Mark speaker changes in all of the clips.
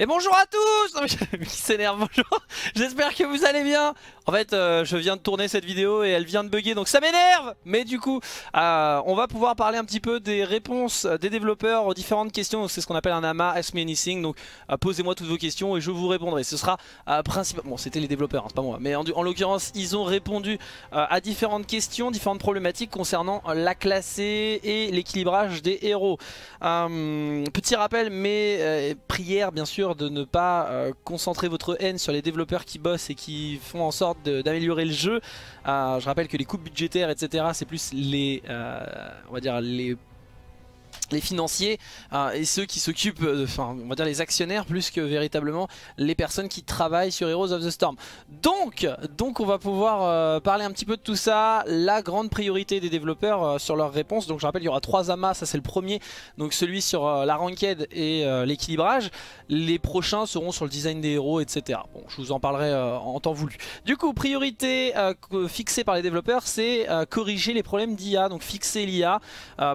Speaker 1: Et bonjour à tous Qui s'énerve, bonjour J'espère que vous allez bien En fait, euh, je viens de tourner cette vidéo et elle vient de bugger, donc ça m'énerve Mais du coup, euh, on va pouvoir parler un petit peu des réponses des développeurs aux différentes questions. C'est ce qu'on appelle un AMA, Ask Me Anything. Donc, euh, posez-moi toutes vos questions et je vous répondrai. Ce sera principalement... Bon, c'était les développeurs, hein, pas moi. Mais en, en l'occurrence, ils ont répondu à différentes questions, différentes problématiques concernant la classée et l'équilibrage des héros. petit rappel, mais prière, bien sûr, de ne pas euh, concentrer votre haine sur les développeurs qui bossent et qui font en sorte d'améliorer le jeu. Euh, je rappelle que les coupes budgétaires, etc., c'est plus les, euh, on va dire les les financiers euh, et ceux qui s'occupent, enfin on va dire les actionnaires plus que véritablement les personnes qui travaillent sur Heroes of the Storm. Donc, donc on va pouvoir euh, parler un petit peu de tout ça, la grande priorité des développeurs euh, sur leurs réponses. Donc je rappelle il y aura trois amas, ça c'est le premier, donc celui sur la ranked et l'équilibrage. Les prochains seront sur le design des héros, etc. Bon, je vous en parlerai en temps voulu. Du coup, priorité fixée par les développeurs, c'est corriger les problèmes d'IA, donc fixer l'IA,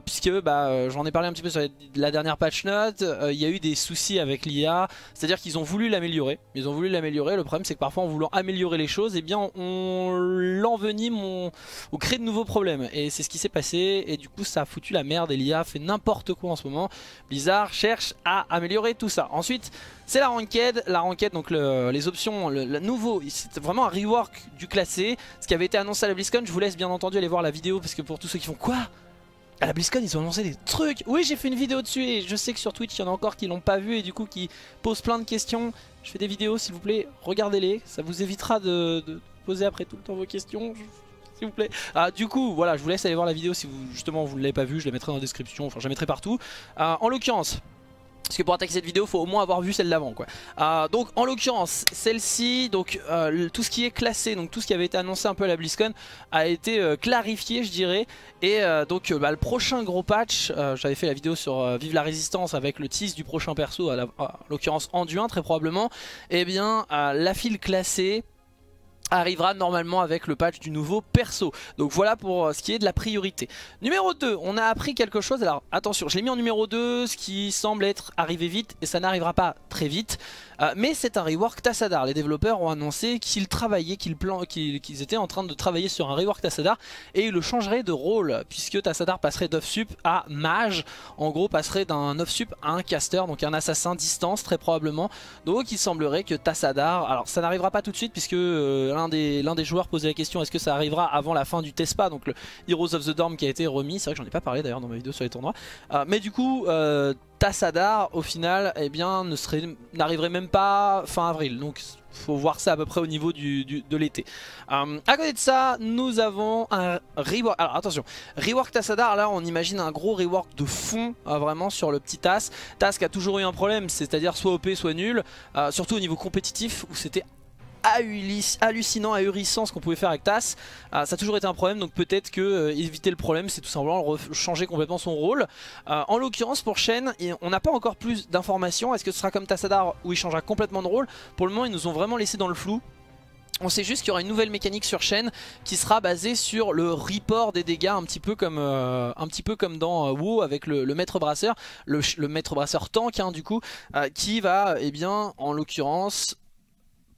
Speaker 1: puisque bah, j'en ai parlé un petit peu sur la dernière patch note, euh, il y a eu des soucis avec l'IA, c'est-à-dire qu'ils ont voulu l'améliorer. Ils ont voulu l'améliorer, le problème c'est que parfois en voulant améliorer les choses, eh bien on l'envenime, on, crée de nouveaux problèmes. Et c'est ce qui s'est passé, et du coup ça a foutu la merde, et l'IA fait n'importe quoi en ce moment. Blizzard cherche à améliorer tout ça. Ensuite, c'est la ranked, la ranked donc les options, le, nouveau, c'est vraiment un rework du classé, ce qui avait été annoncé à la BlizzCon, je vous laisse bien entendu aller voir la vidéo parce que pour tous ceux qui font quoi? À la BlizzCon ils ont annoncé des trucs. Oui j'ai fait une vidéo dessus et je sais que sur Twitch il y en a encore qui l'ont pas vu et du coup qui posent plein de questions. Je fais des vidéos s'il vous plaît regardez-les. Ça vous évitera de, poser après tout le temps vos questions s'il vous plaît. Ah, du coup, voilà, je vous laisse aller voir la vidéo si vous justement vous ne l'avez pas vu, je la mettrai dans la description, enfin je la mettrai partout. Ah, en l'occurrence, parce que pour attaquer cette vidéo, faut au moins avoir vu celle d'avant quoi. Euh, donc en l'occurrence, celle-ci, donc euh, tout ce qui est classé, donc tout ce qui avait été annoncé un peu à la BlizzCon a été euh, clarifié je dirais. Et donc bah, le prochain gros patch, j'avais fait la vidéo sur Vive la Résistance avec le tease du prochain perso, à l'occurrence Anduin très probablement. Et eh bien la file classée arrivera normalement avec le patch du nouveau perso. Donc voilà pour euh, ce qui est de la priorité. Numéro 2, on a appris quelque chose. Alors attention, je l'ai mis en numéro 2, ce qui semble être arrivé vite et ça n'arrivera pas très vite. Euh, mais c'est un rework Tassadar. Les développeurs ont annoncé qu'ils travaillaient, qu'ils étaient en train de travailler sur un rework Tassadar et ils le changeraient de rôle puisque Tassadar passerait d'off-sup à mage. En gros, passerait d'un off-sup à un caster, donc un assassin distance très probablement. Donc il semblerait que Tassadar, alors ça n'arrivera pas tout de suite puisque euh, l'un des, joueurs posait la question est-ce que ça arrivera avant la fin du TESPA, donc le Heroes of the Dorm qui a été remis. C'est vrai que j'en ai pas parlé d'ailleurs dans ma vidéo sur les tournois. Euh, mais du coup, Tassadar au final eh bien n'arriverait même pas fin avril. Donc faut voir ça à peu près au niveau de l'été. Euh, à côté de ça nous avons un rework alors attention. Rework Tassadar là on imagine un gros rework de fond euh, vraiment sur le petit TAS TAS qui a toujours eu un problème c'est à dire soit OP soit nul euh, surtout au niveau compétitif où c'était hallucinant, ahurissant ce qu'on pouvait faire avec TAS. Euh, ça a toujours été un problème, donc peut-être que euh, éviter le problème, c'est tout simplement changer complètement son rôle. Euh, en l'occurrence, pour Shen, on n'a pas encore plus d'informations. Est-ce que ce sera comme Tassadar où il changera complètement de rôle? Pour le moment, ils nous ont vraiment laissé dans le flou. On sait juste qu'il y aura une nouvelle mécanique sur Shen qui sera basée sur le report des dégâts un petit peu comme, un petit peu comme dans WoW avec le, maître brasseur, le, maître brasseur tank hein, du coup, qui va eh bien en l'occurrence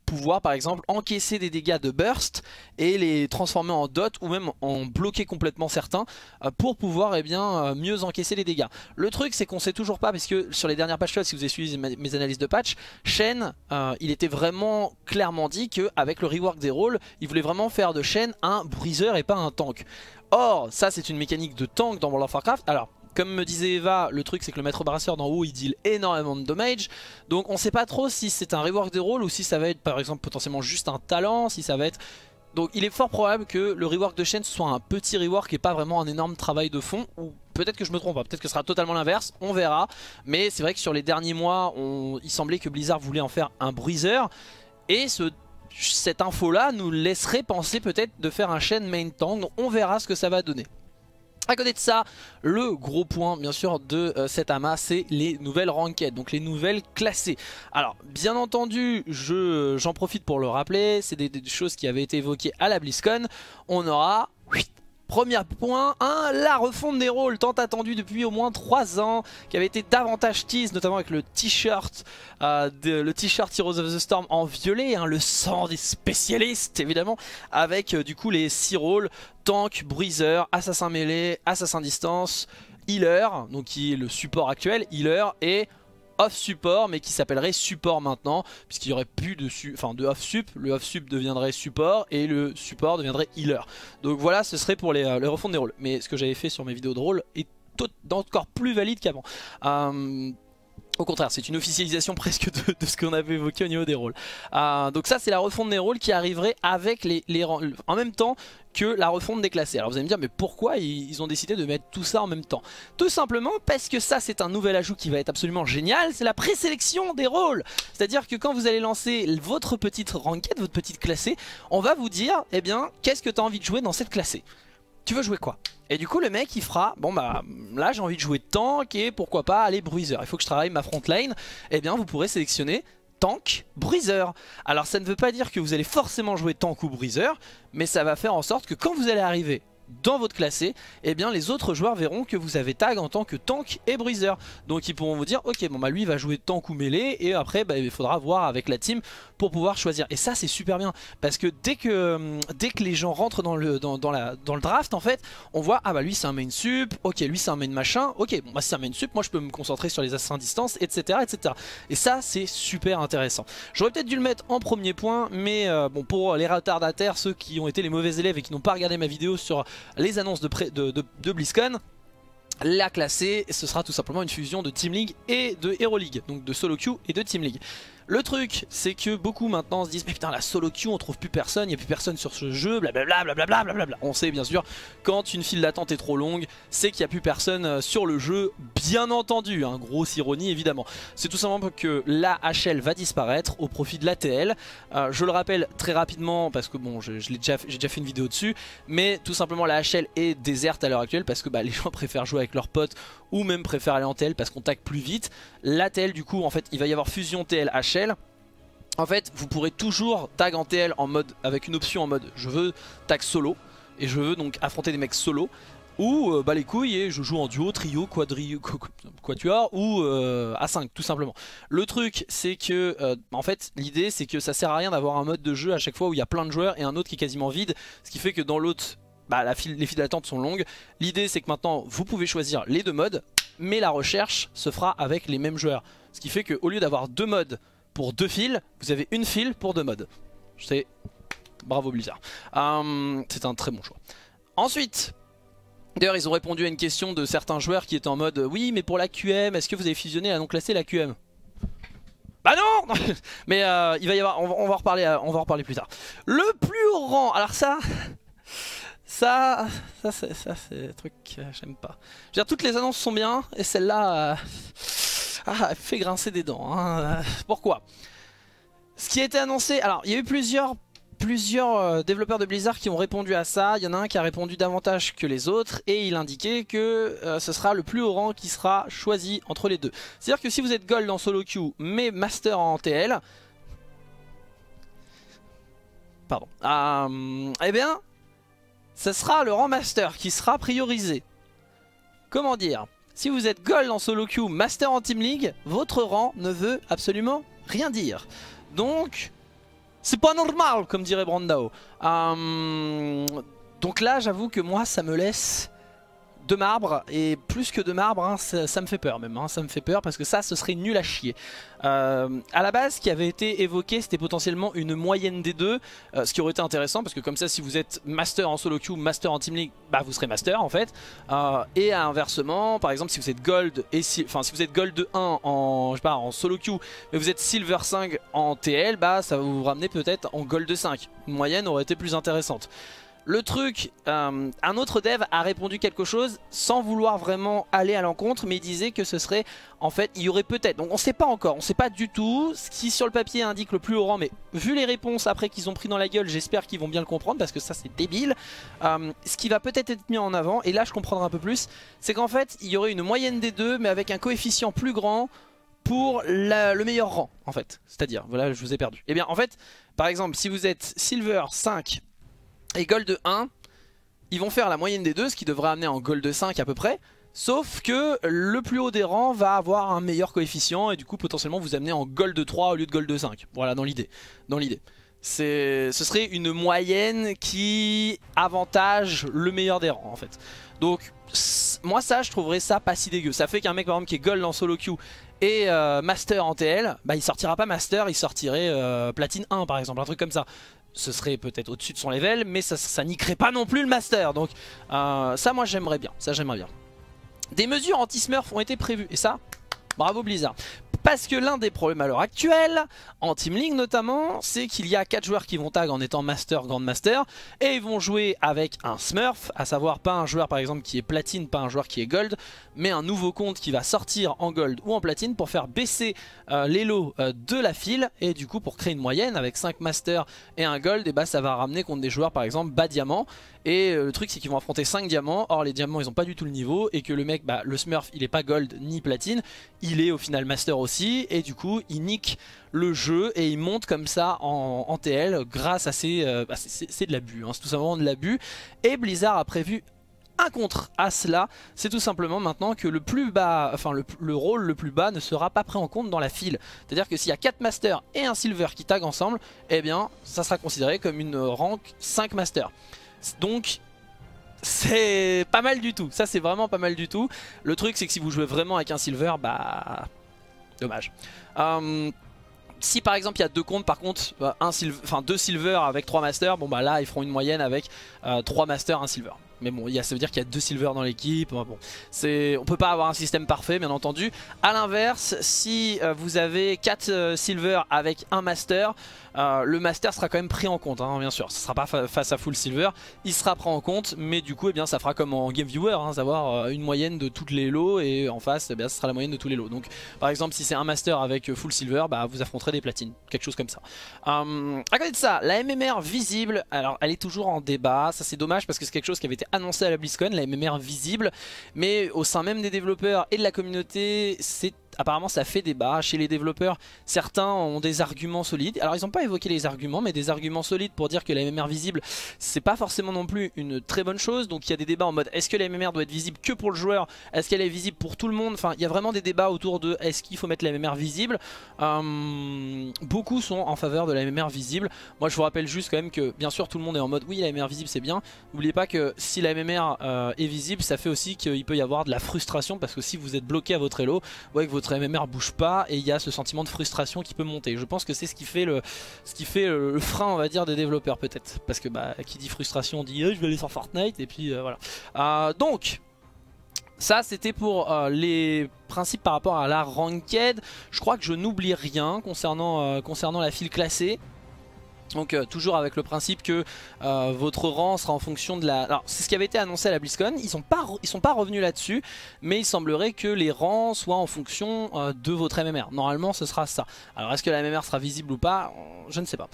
Speaker 1: pouvoir par exemple encaisser des dégâts de burst et les transformer en dot ou même en bloquer complètement certains euh, pour pouvoir eh bien, euh, mieux encaisser les dégâts. Le truc c'est qu'on sait toujours pas parce que sur les dernières patch si vous avez suivi mes analyses de patch, Shen euh, il était vraiment clairement dit qu'avec le rework des rôles il voulait vraiment faire de Shen un briseur et pas un tank. Or ça c'est une mécanique de tank dans World of Warcraft. Alors comme me disait Eva, le truc c'est que le maître brasseur d'en haut il deal énormément de damage. Donc on sait pas trop si c'est un rework des rôles ou si ça va être par exemple potentiellement juste un talent, si ça va être... Donc il est fort probable que le rework de chaîne soit un petit rework et pas vraiment un énorme travail de fond. Ou peut-être que je me trompe pas, peut-être que ce sera totalement l'inverse, on verra. Mais c'est vrai que sur les derniers mois, il semblait que Blizzard voulait en faire un bruiser. Et cette info là nous laisserait penser peut-être de faire un chaîne main tank. On verra ce que ça va donner. À côté de ça, le gros point bien sûr de euh, cet amas, c'est les nouvelles ranked, donc les nouvelles classées. Alors bien entendu, j'en profite pour le rappeler, c'est des, choses qui avaient été évoquées à la BlizzCon. On aura Premier point 1, la refonte des rôles tant attendue depuis au moins 3 ans, qui avait été davantage tease, notamment avec le t-shirt, euh, le t-shirt Heroes of the Storm en violet, hein, le sang des spécialistes évidemment, avec euh, du coup les 6 rôles, tank, bruiser, assassin mêlé, assassin distance, healer, donc qui est le support actuel, healer et off support mais qui s'appellerait support maintenant puisqu'il y aurait plus de, enfin, de off sup, le off sup deviendrait support et le support deviendrait healer. Donc voilà ce serait pour les, euh, les refontes des rôles. Mais ce que j'avais fait sur mes vidéos de rôle est encore plus valide qu'avant. Euh, au contraire, c'est une officialisation presque de, ce qu'on avait évoqué au niveau des rôles. Euh, donc ça, c'est la refonte des rôles qui arriverait avec les, les, en même temps que la refonte des classés. Alors vous allez me dire, mais pourquoi ils ont décidé de mettre tout ça en même temps? Tout simplement parce que ça, c'est un nouvel ajout qui va être absolument génial, c'est la présélection des rôles. C'est-à-dire que quand vous allez lancer votre petite ranked, votre petite classée, on va vous dire, eh bien, qu'est-ce que tu as envie de jouer dans cette classée? Tu veux jouer quoi Et du coup le mec il fera, bon bah là j'ai envie de jouer tank et pourquoi pas aller bruiser, il faut que je travaille ma front line, et eh bien vous pourrez sélectionner tank, bruiser. Alors ça ne veut pas dire que vous allez forcément jouer tank ou bruiser, mais ça va faire en sorte que quand vous allez arriver dans votre classé, et eh bien les autres joueurs verront que vous avez tag en tant que tank et bruiser. Donc ils pourront vous dire ok bon bah lui il va jouer tank ou mêlée et après bah, il faudra voir avec la team pour pouvoir choisir. Et ça c'est super bien parce que dès que, hum, dès que les gens rentrent dans le, dans, la, dans le draft en fait, on voit ah bah lui c'est un main sup, ok lui c'est un main machin, ok bon bah c'est un main sup, moi je peux me concentrer sur les assassins distance etc etc. Et ça c'est super intéressant. J'aurais peut-être dû le mettre en premier point mais euh, bon pour les retardataires, ceux qui ont été les mauvais élèves et qui n'ont pas regardé ma vidéo sur les annonces de, de, de, la classée, ce sera tout simplement une fusion de Team League et de Hero League, donc de solo queue et de Team League. Le truc, c'est que beaucoup maintenant se disent mais putain la solo queue on trouve plus personne, il n'y a plus personne sur ce jeu, blablabla blablabla blablabla. On sait bien sûr quand une file d'attente est trop longue, c'est qu'il n'y a plus personne euh, sur le jeu, bien entendu, hein, grosse ironie évidemment. C'est tout simplement que la HL va disparaître au profit de l'ATL. Euh, je le rappelle très rapidement parce que bon j'ai déjà, déjà, fait une vidéo dessus, mais tout simplement la HL est déserte à l'heure actuelle parce que bah, les gens préfèrent jouer avec leurs potes ou même préfèrent aller en TL parce qu'on tag plus vite. L'ATL du coup en fait il va y avoir fusion TL HL en fait vous pourrez toujours tag en TL en mode avec une option en mode je veux tag solo et je veux donc affronter des mecs solo ou euh, bah les couilles et je joue en duo, trio, quadri, quatuor ou euh, à 5 tout simplement. Le truc c'est que euh, en fait l'idée c'est que ça sert à rien d'avoir un mode de jeu à chaque fois où il y a plein de joueurs et un autre qui est quasiment vide ce qui fait que dans l'autre bah, les files d'attente sont longues. L'idée c'est que maintenant vous pouvez choisir les deux modes mais la recherche se fera avec les mêmes joueurs. Ce qui fait qu'au lieu d'avoir deux modes pour deux fils, vous avez une file pour deux modes. C'est bravo Blizzard. Hum, c'est un très bon choix. Ensuite, d'ailleurs ils ont répondu à une question de certains joueurs qui étaient en mode oui mais pour la QM, est-ce que vous avez fusionné la non classé la QM bah non Mais euh, il va y avoir, on va, va, reparler, euh, on va en reparler plus tard. Le plus haut rang, alors ça, ça, ça c'est un truc que j'aime pas. Je veux dire, toutes les annonces sont bien, et celle-là, euh, ah, elle fait grincer des dents. Hein. Pourquoi? Ce qui a été annoncé, alors il y a eu plusieurs, plusieurs euh, développeurs de Blizzard qui ont répondu à ça. Il y en a un qui a répondu davantage que les autres, et il indiquait que euh, ce sera le plus haut rang qui sera choisi entre les deux. C'est-à-dire que si vous êtes Gold en solo queue, mais Master en TL, pardon, eh bien ce sera le rang master qui sera priorisé. Comment dire? Si vous êtes gold en solo queue, master en team league, votre rang ne veut absolument rien dire. Donc, c'est pas normal comme dirait Brandao. Euh, donc là, j'avoue que moi, ça me laisse de marbre et plus que de marbre hein, ça, me fait peur même hein, ça me fait peur parce que ça ce serait nul à chier. Euh, à la base ce qui avait été évoqué c'était potentiellement une moyenne des deux euh, ce qui aurait été intéressant parce que comme ça si vous êtes master en solo queue master en team league bah vous serez master en fait. Euh, et inversement par exemple si vous êtes gold et si, vous êtes gold 1 en je sais en solo queue mais vous êtes silver 5 en TL bah ça va vous ramener peut-être en gold 5 une moyenne aurait été plus intéressante le truc, euh, un autre dev a répondu quelque chose sans vouloir vraiment aller à l'encontre, mais il disait que ce serait, en fait, il y aurait peut-être, donc on sait pas encore, on sait pas du tout, ce qui sur le papier indique le plus haut rang, mais vu les réponses après qu'ils ont pris dans la gueule, j'espère qu'ils vont bien le comprendre, parce que ça c'est débile. Euh, ce qui va peut-être être mis en avant, et là je comprendrai un peu plus, c'est qu'en fait, il y aurait une moyenne des deux, mais avec un coefficient plus grand pour le meilleur rang, en fait. C'est-à-dire, voilà, je vous ai perdu. Eh bien, en fait, par exemple, si vous êtes Silver 5 et Gold 1, ils vont faire la moyenne des deux, ce qui devrait amener en gold 5 à peu près. Sauf que le plus haut des rangs va avoir un meilleur coefficient et du coup potentiellement vous amener en gold 3 au lieu de gold 5. Voilà dans l'idée. Ce serait une moyenne qui avantage le meilleur des rangs en fait. Donc moi ça je trouverais ça pas si dégueu. Ça fait qu'un mec par exemple qui est gold en solo queue et euh, master en TL, bah il sortira pas master, il sortirait euh, platine 1 par exemple, un truc comme ça ce serait peut-être au-dessus de son level, mais ça, ça niquerait pas non plus le master. Donc euh, ça, moi, j'aimerais bien. Ça, j'aimerais bien. Des mesures anti-smurf ont été prévues. Et ça, bravo Blizzard. Parce que l'un des problèmes à l'heure actuelle, en Team Link notamment, c'est qu'il y a 4 joueurs qui vont tag en étant Master, Grand Master, et ils vont jouer avec un Smurf, à savoir pas un joueur par exemple qui est Platine, pas un joueur qui est Gold, mais un nouveau compte qui va sortir en Gold ou en Platine pour faire baisser euh, les lots euh, de la file, et du coup pour créer une moyenne avec 5 Masters et un Gold, et bah ça va ramener contre des joueurs par exemple bas diamant, et euh, le truc c'est qu'ils vont affronter 5 diamants, or les diamants ils ont pas du tout le niveau, et que le mec, bah, le Smurf il est pas Gold ni Platine, il est au final Master aussi, et du coup il nique le jeu et il monte comme ça en, TL grâce à ces... Euh, bah, c'est de l'abus, hein, c'est tout simplement de l'abus et Blizzard a prévu un contre à cela, c'est tout simplement maintenant que le plus bas, enfin le, rôle le plus bas ne sera pas pris en compte dans la file. C'est-à-dire que s'il y a 4 masters et un silver qui tag ensemble, eh bien ça sera considéré comme une rank 5 masters. Donc c'est pas mal du tout, ça c'est vraiment pas mal du tout. Le truc c'est que si vous jouez vraiment avec un silver, bah Dommage. Euh, si par exemple il y a deux comptes par contre, euh, un silver, deux silver avec trois masters, bon bah là ils feront une moyenne avec euh, trois masters, un silver. Mais bon, ça veut dire qu'il y a deux silver dans l'équipe. Bon, on peut pas avoir un système parfait, bien entendu. A l'inverse, si vous avez 4 silver avec un master, euh, le master sera quand même pris en compte, hein, bien sûr. Ce sera pas face à full silver, il sera pris en compte, mais du coup, eh bien, ça fera comme en game viewer, hein, savoir euh, une moyenne de toutes les lots et en face, eh bien, ce sera la moyenne de tous les lots. Donc, par exemple, si c'est un master avec full silver, bah, vous affronterez des platines, quelque chose comme ça. Euh, à côté de ça, la MMR visible, alors elle est toujours en débat. Ça, c'est dommage parce que c'est quelque chose qui avait été annoncé à la BlizzCon, la MMR visible, mais au sein même des développeurs et de la communauté, c'est apparemment ça fait débat chez les développeurs. Certains ont des arguments solides. Alors ils n'ont pas évoqué les arguments, mais des arguments solides pour dire que la MMR visible, c'est pas forcément non plus une très bonne chose. Donc il y a des débats en mode est-ce que la MMR doit être visible que pour le joueur? Est-ce qu'elle est visible pour tout le monde? Enfin, il y a vraiment des débats autour de est-ce qu'il faut mettre la MMR visible? Hum, Beaucoup sont en faveur de la MMR visible. Moi je vous rappelle juste quand même que bien sûr tout le monde est en mode oui la MMR visible c'est bien. N'oubliez pas que si la MMR euh, est visible, ça fait aussi qu'il peut y avoir de la frustration parce que si vous êtes bloqué à votre elo, voyez que votre MMR bouge pas et il y a ce sentiment de frustration qui peut monter. Je pense que c'est ce qui fait le, ce qui fait le, frein on va dire des développeurs peut-être. Parce que bah qui dit frustration dit eh, je vais aller sur Fortnite et puis euh, voilà. Euh, donc ça c'était pour euh, les principes par rapport à la ranked. Je crois que je n'oublie rien concernant, concernant la file classée. Donc euh, toujours avec le principe que euh, votre rang sera en fonction de la... Alors c'est ce qui avait été annoncé à la BlizzCon, ils sont pas, sont pas revenus là-dessus, mais il semblerait que les rangs soient en fonction euh, de votre MMR. Normalement ce sera ça. Alors est-ce que la MMR sera visible ou pas Je ne sais pas.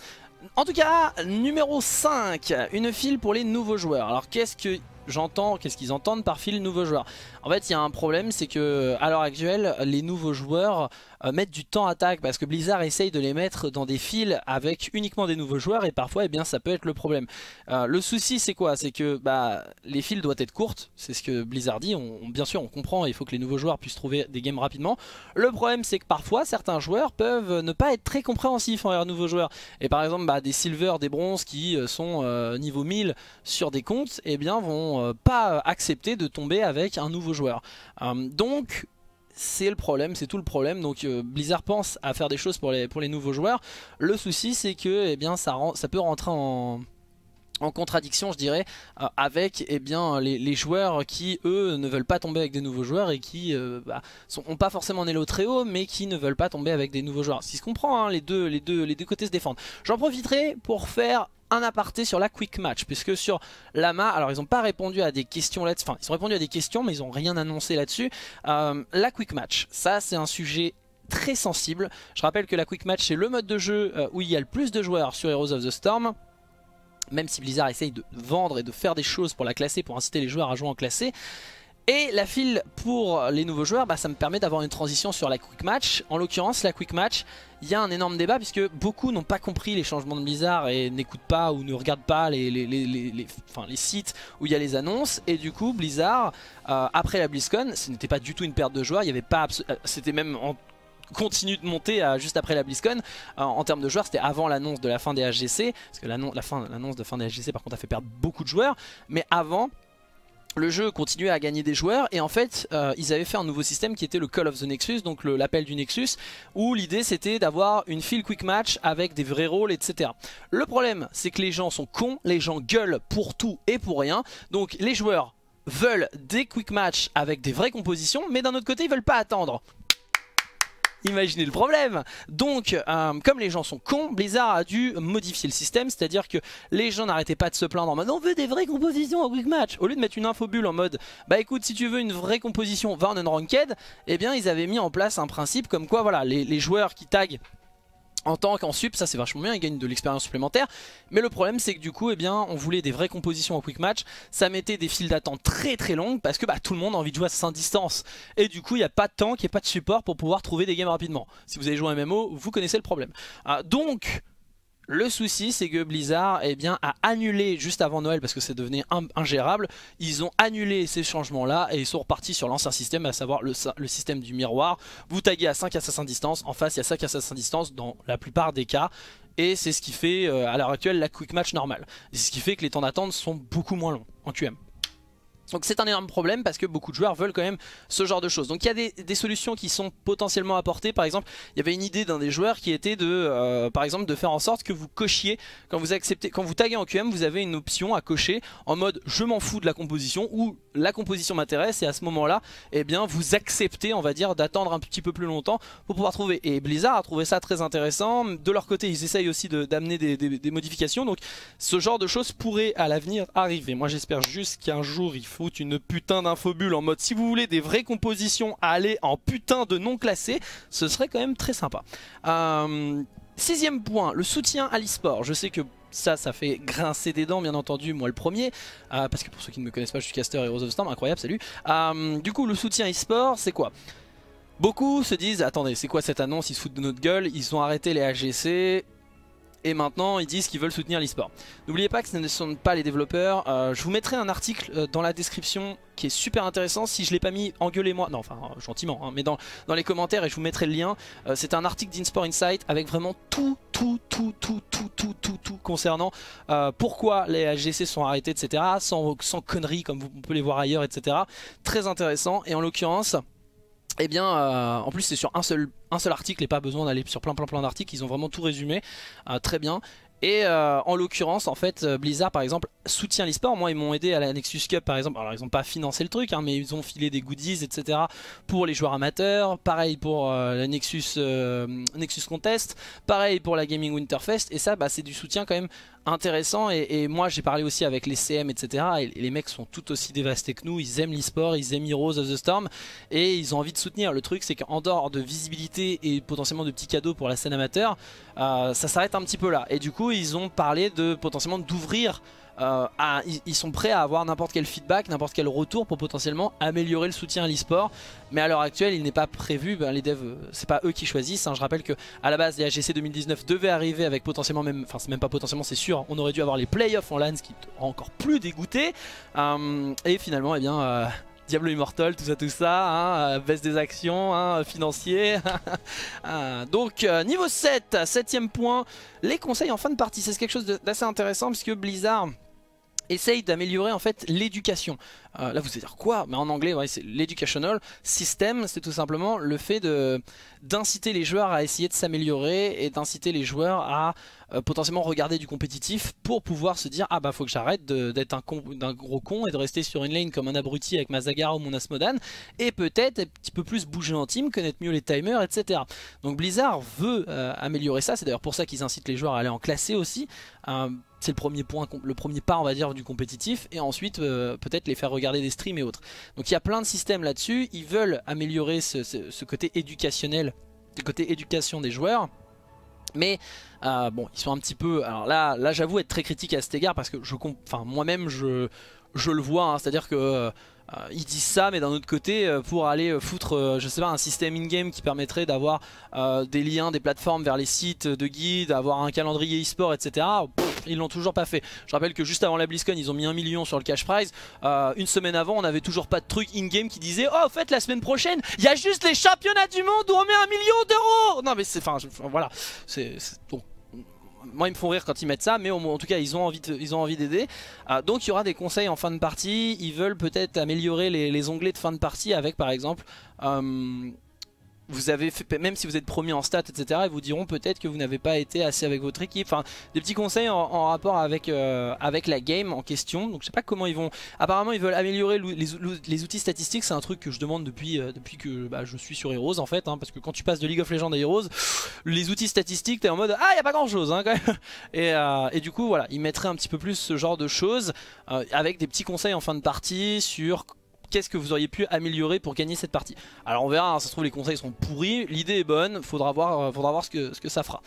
Speaker 1: En tout cas, numéro 5, une file pour les nouveaux joueurs. Alors qu'est-ce que j'entends, qu'est-ce qu'ils entendent par fil nouveaux joueurs? En fait, il y a un problème, c'est que à l'heure actuelle, les nouveaux joueurs euh, mettre du temps tag parce que Blizzard essaye de les mettre dans des fils avec uniquement des nouveaux joueurs et parfois eh bien, ça peut être le problème. Euh, le souci c'est quoi? C'est que bah, les fils doivent être courtes, c'est ce que Blizzard dit, bien sûr on comprend, il faut que les nouveaux joueurs puissent trouver des games rapidement. Le problème c'est que parfois certains joueurs peuvent ne pas être très compréhensifs envers nouveaux joueurs. Et par exemple bah, des silver, des bronzes qui euh, sont niveau 1000 sur des comptes, eh bien vont pas accepter de tomber avec un nouveau joueur. donc c'est le problème, c'est tout le problème. Donc euh, Blizzard pense à faire des choses pour les, nouveaux joueurs. Le souci c'est que eh bien, ça peut rentrer en, contradiction je dirais euh, avec eh bien, les, joueurs qui eux ne veulent pas tomber avec des nouveaux joueurs et qui euh, bah, pas forcément un elo très haut mais qui ne veulent pas tomber avec des nouveaux joueurs. Si se comprend, hein, les, deux, les, deux, les deux côtés se défendent. J'en profiterai pour faire un aparté sur la quick match puisque sur Lama, alors ils n'ont pas répondu à des questions là enfin ils ont répondu à des questions mais ils n'ont rien annoncé là-dessus. Euh, la quick match, ça c'est un sujet très sensible. Je rappelle que la quick match c'est le mode de jeu où il y a le plus de joueurs sur Heroes of the Storm. Même si Blizzard essaye de vendre et de faire des choses pour la classer, pour inciter les joueurs à jouer en classé. Et la file pour les nouveaux joueurs, bah, ça me permet d'avoir une transition sur la quick match. En l'occurrence, la quick match, il y a un énorme débat puisque beaucoup n'ont pas compris les changements de Blizzard et n'écoutent pas ou ne regardent pas les, les, sites où il y a les annonces. Et du coup, Blizzard, euh, après la BlizzCon, ce n'était pas du tout une perte de joueurs, euh, c'était même en continue de monter juste après la BlizzCon. Euh, en termes de joueurs, c'était avant l'annonce de la fin des HGC, parce que l'annonce de fin des HGC par contre a fait perdre beaucoup de joueurs, mais avant le jeu continuait à gagner des joueurs et en fait euh, ils avaient fait un nouveau système qui était le Call of the Nexus, donc l'appel du Nexus, où l'idée c'était d'avoir une file quick match avec des vrais rôles, etc. Le problème c'est que les gens sont cons, les gens gueulent pour tout et pour rien, donc les joueurs veulent des quick match avec des vraies compositions, mais d'un autre côté ils veulent pas attendre. Imaginez le problème Donc, euh, comme les gens sont cons, Blizzard a dû modifier le système, c'est-à-dire que les gens n'arrêtaient pas de se plaindre en mode on veut des vraies compositions en quick match. Au lieu de mettre une infobulle en mode bah écoute si tu veux une vraie composition va en unranked, eh bien ils avaient mis en place un principe comme quoi voilà les joueurs qui taguent en tant qu'en sup, ça c'est vachement bien, ils gagnent de l'expérience supplémentaire. Mais le problème c'est que du coup, eh bien, on voulait des vraies compositions en quick match. Ça mettait des files d'attente très très longues parce que bah, tout le monde a envie de jouer à 5 distance. Et du coup, il n'y a pas de tank et pas de support pour pouvoir trouver des games rapidement. Si vous avez joué à MMO, vous connaissez le problème. Ah, donc, le souci, c'est que Blizzard eh bien, a annulé juste avant Noël parce que c'est devenu ingérable. Ils ont annulé ces changements-là et ils sont repartis sur l'ancien système, à savoir le, système du miroir. Vous taguez à 5 assassins distance, en face il y a 5 assassins distance dans la plupart des cas. Et c'est ce qui fait euh, à l'heure actuelle la quick match normale. C'est ce qui fait que les temps d'attente sont beaucoup moins longs en QM. Donc c'est un énorme problème parce que beaucoup de joueurs veulent quand même ce genre de choses. Donc il y a des, solutions qui sont potentiellement apportées. Par exemple, il y avait une idée d'un des joueurs qui était de, euh, par exemple, de faire en sorte que vous cochiez quand vous acceptez, quand vous taguez en QM, vous avez une option à cocher en mode je m'en fous de la composition ou la composition m'intéresse et à ce moment-là, eh bien vous acceptez, on va dire, d'attendre un petit peu plus longtemps pour pouvoir trouver. Et Blizzard a trouvé ça très intéressant. De leur côté, ils essayent aussi d'amener des, des modifications. Donc ce genre de choses pourrait à l'avenir arriver. Moi, j'espère juste qu'un jour il faut une putain d'infobulle en mode si vous voulez des vraies compositions à aller en putain de non classés, ce serait quand même très sympa. Euh, sixième point, le soutien à l'e-sport. Je sais que ça, ça fait grincer des dents, bien entendu, moi le premier. Euh, parce que pour ceux qui ne me connaissent pas, je suis caster Heroes of Storm, incroyable, salut. Euh, du coup, le soutien e-sport, c'est quoi? Beaucoup se disent, attendez, c'est quoi cette annonce? Ils se foutent de notre gueule, ils ont arrêté les AGC, et maintenant ils disent qu'ils veulent soutenir l'e-sport. N'oubliez pas que ce ne sont pas les développeurs, euh, je vous mettrai un article euh, dans la description qui est super intéressant, si je l'ai pas mis, engueulez-moi, non enfin euh, gentiment, hein, mais dans, dans les commentaires et je vous mettrai le lien, c'est un article d'InSport Insight avec vraiment tout, tout, tout, tout, tout, tout, tout, tout concernant pourquoi les AGC sont arrêtés, etc. Sans, sans conneries comme vous pouvez les voir ailleurs, etc. Très intéressant et en l'occurrence... Eh bien, euh, en plus c'est sur un seul, un seul article et pas besoin d'aller sur plein plein plein d'articles, ils ont vraiment tout résumé, euh, très bien. Et euh, en l'occurrence, en fait, Blizzard par exemple soutient l'e-sport. Moi, ils m'ont aidé à la Nexus Cup par exemple. Alors, ils n'ont pas financé le truc, hein, mais ils ont filé des goodies, etc. pour les joueurs amateurs. Pareil pour la Nexus, Contest. Pareil pour la Gaming Winterfest. Et ça, bah, c'est du soutien quand même intéressant et, moi j'ai parlé aussi avec les CM etc et, les mecs sont tout aussi dévastés que nous ils aiment l'e-sport, ils aiment Heroes of the Storm et ils ont envie de soutenir le truc c'est qu'en dehors de visibilité et potentiellement de petits cadeaux pour la scène amateur euh, ça s'arrête un petit peu là et du coup ils ont parlé de potentiellement d'ouvrir euh, ils, sont prêts à avoir n'importe quel feedback, n'importe quel retour pour potentiellement améliorer le soutien à l'e-sport. Mais à l'heure actuelle, il n'est pas prévu. Ben, les devs, euh, c'est pas eux qui choisissent. Hein. Je rappelle que à la base, les AGC 2019 devaient arriver avec potentiellement même, enfin c'est même pas potentiellement, c'est sûr. On aurait dû avoir les playoffs en LAN, ce qui rend encore plus dégoûté. Euh, et finalement, eh bien. Diablo Immortal, tout ça, tout ça, hein, baisse des actions, hein, financier. donc niveau 7, 7 point, les conseils en fin de partie, c'est quelque chose d'assez intéressant puisque Blizzard essaye d'améliorer en fait l'éducation. Euh, là vous allez dire quoi? Mais en anglais c'est l'educational system, c'est tout simplement le fait d'inciter les joueurs à essayer de s'améliorer et d'inciter les joueurs à euh, potentiellement regarder du compétitif pour pouvoir se dire ah bah faut que j'arrête d'être un, gros con et de rester sur une lane comme un abruti avec ma Zagara ou mon Asmodan et peut-être un petit peu plus bouger en team, connaître mieux les timers etc. Donc Blizzard veut euh, améliorer ça, c'est d'ailleurs pour ça qu'ils incitent les joueurs à aller en classé aussi c'est le premier point, le premier pas on va dire du compétitif et ensuite euh, peut-être les faire regarder des streams et autres. Donc il y a plein de systèmes là-dessus, ils veulent améliorer ce, côté éducationnel, le côté éducation des joueurs. Mais euh, bon, ils sont un petit peu. Alors là, là j'avoue être très critique à cet égard parce que je, enfin moi-même je, le vois, hein. c'est-à-dire que ils disent ça, mais d'un autre côté, pour aller foutre, je sais pas, un système in-game qui permettrait d'avoir des liens, des plateformes vers les sites de guides, avoir un calendrier e-sport, etc. ils l'ont toujours pas fait. Je rappelle que juste avant la BlizzCon, ils ont mis un million sur le cash prize. une semaine avant, on n'avait toujours pas de truc in-game qui disait Oh, en fait, la semaine prochaine, il y a juste les championnats du monde où on met un million d'euros Non, mais c'est. Enfin, voilà. C'est. Bon, moi ils me font rire quand ils mettent ça mais en tout cas ils ont envie ils ont envie d'aider ah, donc il y aura des conseils en fin de partie ils veulent peut-être améliorer les, onglets de fin de partie avec par exemple euh, vous avez fait, même si vous êtes premier en stats, etc., ils vous diront peut-être que vous n'avez pas été assez avec votre équipe. Enfin, des petits conseils en, rapport avec, euh, avec la game en question. Donc je sais pas comment ils vont... Apparemment ils veulent améliorer les, outils statistiques. C'est un truc que je demande depuis, euh, depuis que bah, je suis sur Heroes en fait. Hein, parce que quand tu passes de League of Legends à Heroes, les outils statistiques, t'es en mode Ah, y a pas grand chose hein, quand même. Et, euh, et, du coup, voilà, ils mettraient un petit peu plus ce genre de choses. avec des petits conseils en fin de partie sur qu'est-ce que vous auriez pu améliorer pour gagner cette partie? Alors on verra, hein, ça se trouve les conseils sont pourris, l'idée est bonne, faudra voir, euh, faudra voir ce que, ce que ça fera.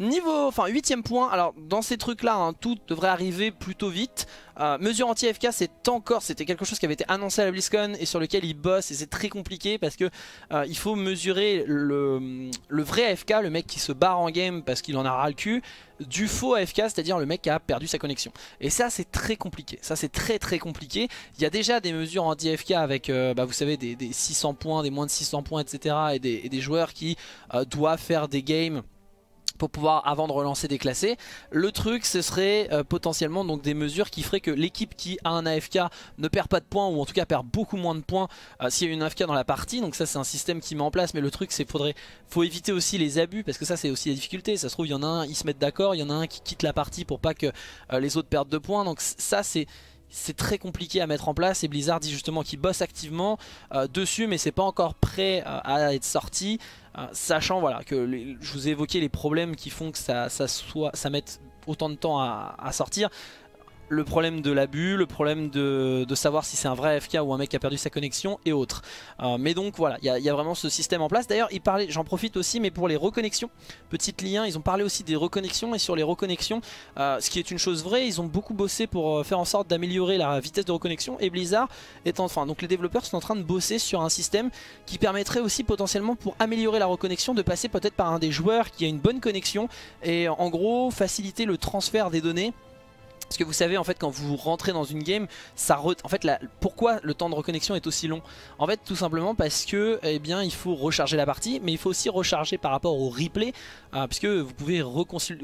Speaker 1: Niveau, enfin huitième point, alors dans ces trucs là, hein, tout devrait arriver plutôt vite. Euh, mesure anti-FK c'est encore, c'était quelque chose qui avait été annoncé à la BlizzCon et sur lequel ils bossent et c'est très compliqué parce que euh, il faut mesurer le, vrai AFK, le mec qui se barre en game parce qu'il en a ras le cul, du faux AFK, c'est-à-dire le mec qui a perdu sa connexion. Et ça c'est très compliqué, ça c'est très très compliqué. Il y a déjà des mesures anti-FK avec, euh, bah, vous savez, des, 600 points, des moins de 600 points, etc. Et des joueurs qui doivent faire des games pour pouvoir avant de relancer des classés. Le truc ce serait euh, potentiellement donc des mesures qui feraient que l'équipe qui a un AFK ne perd pas de points ou en tout cas perd beaucoup moins de points euh, s'il y a une AFK dans la partie. Donc ça c'est un système qui met en place mais le truc c'est faudrait faut éviter aussi les abus parce que ça c'est aussi la difficulté. Ça se trouve il y en a un, ils se mettent d'accord, il y en a un qui quitte la partie pour pas que euh, les autres perdent de points. Donc ça c'est c'est très compliqué à mettre en place et Blizzard dit justement qu'il bosse activement dessus mais c'est pas encore prêt à être sorti euh, sachant voilà que je vous ai évoqué les problèmes qui font que ça, soit, ça mette autant de temps à sortir le problème de l'abus, le problème de, savoir si c'est un vrai FK ou un mec qui a perdu sa connexion et autres. Euh, mais donc voilà, il y, a vraiment ce système en place. D'ailleurs, j'en profite aussi, mais pour les reconnexions, petit lien, ils ont parlé aussi des reconnexions et sur les reconnexions, euh, ce qui est une chose vraie, ils ont beaucoup bossé pour euh, faire en sorte d'améliorer la vitesse de reconnexion et Blizzard est enfin, donc les développeurs sont en train de bosser sur un système qui permettrait aussi potentiellement pour améliorer la reconnexion de passer peut-être par un des joueurs qui a une bonne connexion et en gros faciliter le transfert des données parce que vous savez en fait quand vous rentrez dans une game, ça en fait pourquoi le temps de reconnexion est aussi long? En fait tout simplement parce que eh bien il faut recharger la partie, mais il faut aussi recharger par rapport au replay, euh, puisque vous pouvez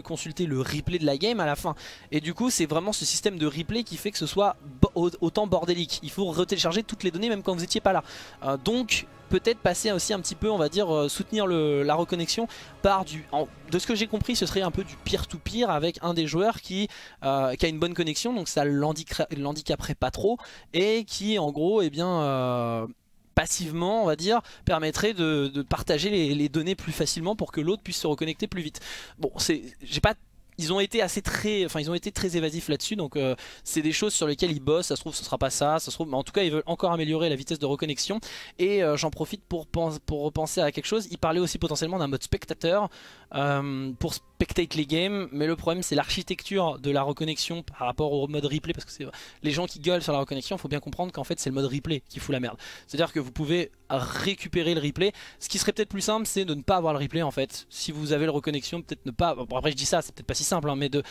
Speaker 1: consulter le replay de la game à la fin. Et du coup c'est vraiment ce système de replay qui fait que ce soit autant bordélique. Il faut retélécharger toutes les données même quand vous n'étiez pas là. Euh, donc peut-être passer aussi un petit peu, on va dire, euh, soutenir la reconnexion par du... de ce que j'ai compris, ce serait un peu du peer-to-peer avec un des joueurs qui, euh, a une bonne connexion, donc ça l'handicaperait pas trop, et qui en gros, eh bien... Euh, passivement on va dire permettrait de, partager les, les, données plus facilement pour que l'autre puisse se reconnecter plus vite. Bon c'est j'ai pas ils ont été assez très, enfin ils ont été très évasifs là-dessus, donc euh, c'est des choses sur lesquelles ils bossent. Ça se trouve, ce sera pas ça, ça se trouve, mais en tout cas ils veulent encore améliorer la vitesse de reconnexion. Et euh, j'en profite pour, pour repenser à quelque chose. Ils parlaient aussi potentiellement d'un mode spectateur euh, pour spectate les games, mais le problème c'est l'architecture de la reconnexion par rapport au mode replay, parce que c'est les gens qui gueulent sur la reconnexion, il faut bien comprendre qu'en fait c'est le mode replay qui fout la merde. C'est-à-dire que vous pouvez récupérer le replay. Ce qui serait peut-être plus simple, c'est de ne pas avoir le replay en fait. Si vous avez le reconnexion, peut-être ne pas. Bon, après je dis ça, c'est peut-être pas si simple, hein, mais de,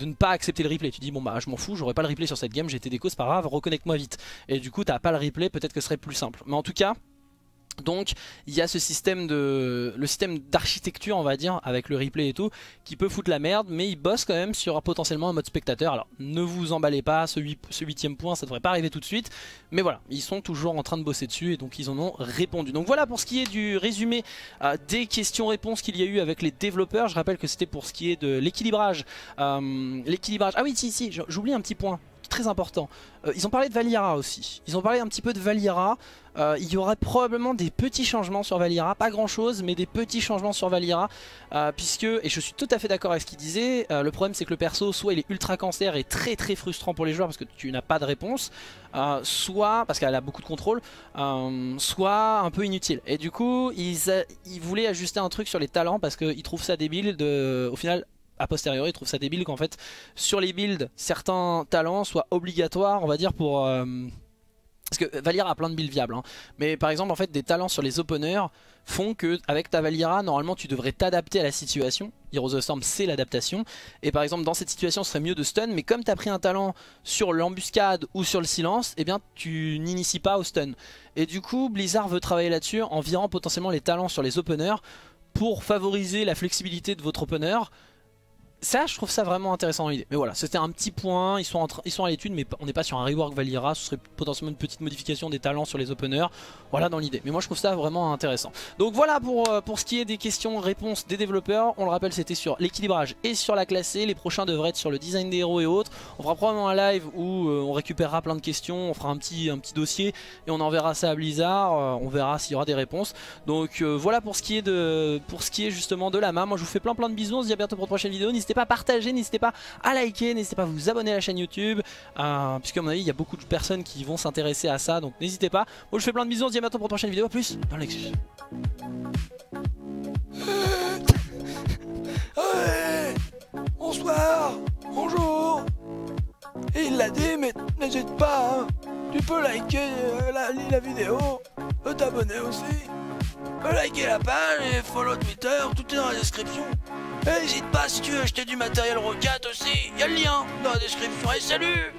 Speaker 1: ne pas accepter le replay. Tu dis bon bah je m'en fous, j'aurai pas le replay sur cette game, j'ai été déco, c'est pas grave, reconnecte-moi vite. Et du coup t'as pas le replay, peut-être que ce serait plus simple. Mais en tout cas. Donc il y a ce système de le système d'architecture on va dire avec le replay et tout qui peut foutre la merde mais il bosse quand même sur potentiellement un mode spectateur. Alors ne vous emballez pas ce, 8, ce huitième point ça devrait pas arriver tout de suite. Mais voilà ils sont toujours en train de bosser dessus et donc ils en ont répondu. Donc voilà pour ce qui est du résumé euh, des questions-réponses qu'il y a eu avec les développeurs. Je rappelle que c'était pour ce qui est de l'équilibrage euh, l'équilibrage. Ah oui si si j'oublie un petit point très important. Euh, ils ont parlé de Valiera aussi. Ils ont parlé un petit peu de Valiera. Euh, il y aurait probablement des petits changements sur Valiera. Pas grand chose, mais des petits changements sur Valiera. Euh, puisque, et je suis tout à fait d'accord avec ce qu'il disait, le problème c'est que le perso, soit il est ultra cancer et très très frustrant pour les joueurs parce que tu n'as pas de réponse. soit, parce qu'elle a beaucoup de contrôle, soit un peu inutile. Et du coup, ils, ils voulaient ajuster un truc sur les talents parce qu'ils trouvent ça débile de, au final, a posteriori, ils trouvent ça débile qu'en fait, sur les builds, certains talents soient obligatoires, on va dire, pour... Euh, Parce que Valira a plein de builds viables, hein. mais par exemple en fait des talents sur les openers font que avec ta Valira normalement tu devrais t'adapter à la situation. Heroes of Storm c'est l'adaptation et par exemple dans cette situation ce serait mieux de stun mais comme tu as pris un talent sur l'embuscade ou sur le silence et eh bien tu n'inities pas au stun. Et du coup Blizzard veut travailler là-dessus en virant potentiellement les talents sur les openers pour favoriser la flexibilité de votre opener ça je trouve ça vraiment intéressant l'idée. Mais voilà c'était un petit point. Ils sont, en ils sont à l'étude mais on n'est pas sur un rework Valira. Ce serait potentiellement une petite modification des talents sur les openers. Voilà dans l'idée. Mais moi je trouve ça vraiment intéressant. Donc voilà pour, euh, pour ce qui est des questions réponses des développeurs. On le rappelle c'était sur l'équilibrage et sur la classée. Les prochains devraient être sur le design des héros et autres. On fera probablement un live où euh, on récupérera plein de questions. On fera un petit, un petit dossier et on enverra ça à Blizzard. Euh, on verra s'il y aura des réponses. Donc voilà pour ce qui est de pour ce qui est justement de la main moi je vous fais plein plein de bisous. On se dit à bientôt pour une prochaine vidéo. N'hésitez pas à partager, n'hésitez pas à liker, n'hésitez pas à vous abonner à la chaîne YouTube, euh, puisque à mon avis il y a beaucoup de personnes qui vont s'intéresser à ça, donc n'hésitez pas. Moi je fais plein de bisous, on se dit à bientôt pour une prochaine vidéo, à plus dans l'excuse.
Speaker 2: bonsoir, bonjour. Et il l'a dit, mais n'hésite pas, hein. tu peux liker euh, la, la vidéo, t'abonner aussi liker la page et follow Twitter, tout est dans la description. Et n'hésite pas si tu veux acheter du matériel Rocket aussi, y a le lien dans la description. Et salut